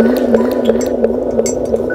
Thank you.